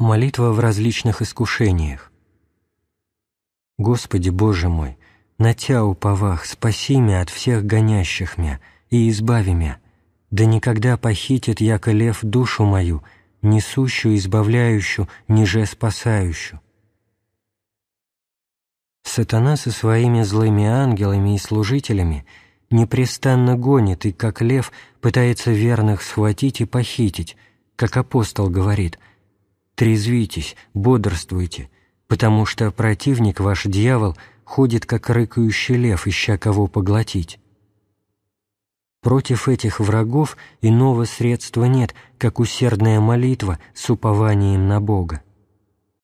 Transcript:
Молитва в различных искушениях. Господи Боже мой, на Тя уповах, спаси мя от всех гонящих мя и избави мя, да никогда похитит, яко лев, душу мою, несущую, избавляющую, ниже спасающую. Сатана со своими злыми ангелами и служителями непрестанно гонит и, как лев, пытается верных схватить и похитить, как апостол говорит – трезвитесь, бодрствуйте, потому что противник ваш дьявол ходит, как рыкающий лев, ища кого поглотить. Против этих врагов иного средства нет, как усердная молитва с упованием на Бога.